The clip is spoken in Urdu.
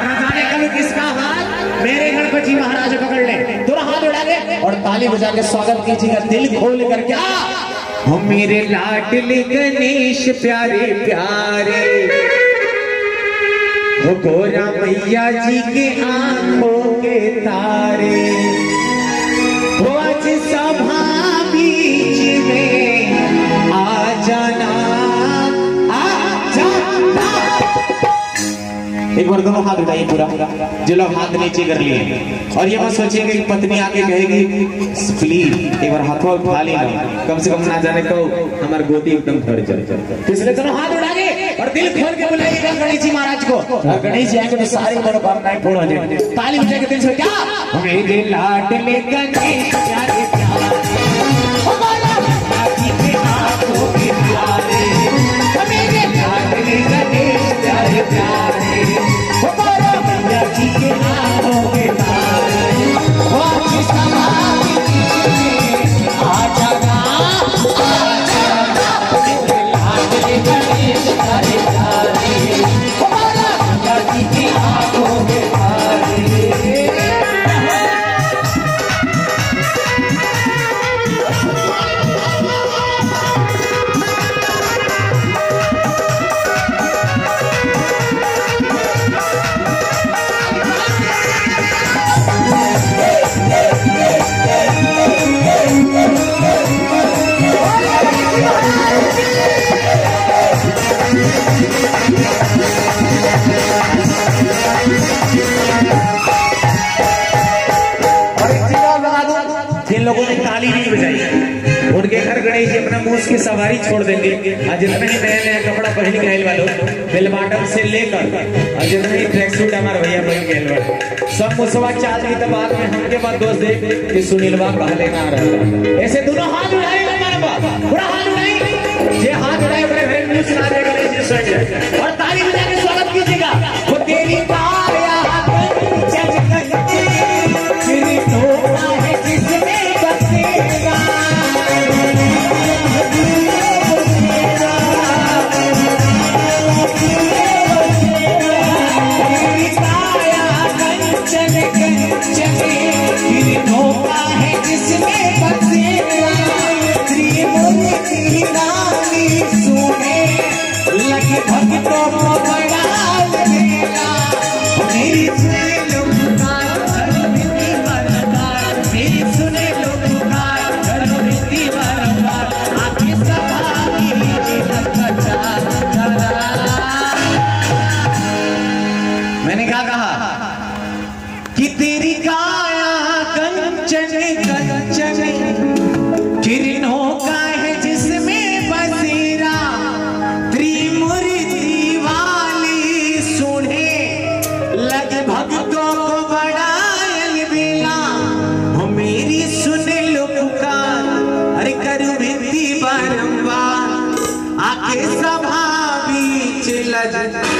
اور کل کس کا ہاتھ میرے گھر کو جی مہاراج پکڑ لیں۔ دونوں ہاتھ اڑا لے اور تالی بجا کے سواگت کیجیے گا۔ دل کھول کر کیا میرے لاڈلی گنیش پیارے پیارے۔ گورا میاں جی کے آنکھوں کے تارے۔ ایک بار دونوں ہاتھ اٹھائیے پورا۔ جو لوگ ہاتھ نیچے کر لیے۔ اور یہ مت سوچیے کہ پتنی آگے کہے گی، پلیز، ایک بار ہاتھوں اٹھا لینا۔ کم سے کم نہ جانے تو ہمارے گوتی ایک دم کھڑ جائے۔ تو اس لیے دونوں ہاتھ اٹھا کے اور دل کھول کے بلائیے گا گنیش جی مہاراج کو۔ اور گنیش جی آئیں گے تو ساری منوکامنائیں پورا ہو جائیں تعلیم ہو جائے گا دل سے کیا؟ میرے لاڈلے گنیش اٹھ کے گھر گڑے ہی اپنا موس کی سواری چھوڑ دیں گے۔ اور جتنا ہی نئے نئے کپڑا پہن کے آئل والوں بل باٹم سے لے کر اور جتنا ہی ٹریک سوٹ ہمارا بھیا پہن کے آئل والوں۔ سب موسوا چال کی دبات میں ہم کے بعد دوست دے کہ سنیل با پہلے نہ رہا ایسے دونوں ہاتھ اٹھائیں گے ہمارا باپ بڑا ہاتھ اٹھائے یہ ہاتھ اٹھائے بڑے بڑے نیوز سنا دے گا جی سوچ It's 来来来。